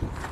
Thanks.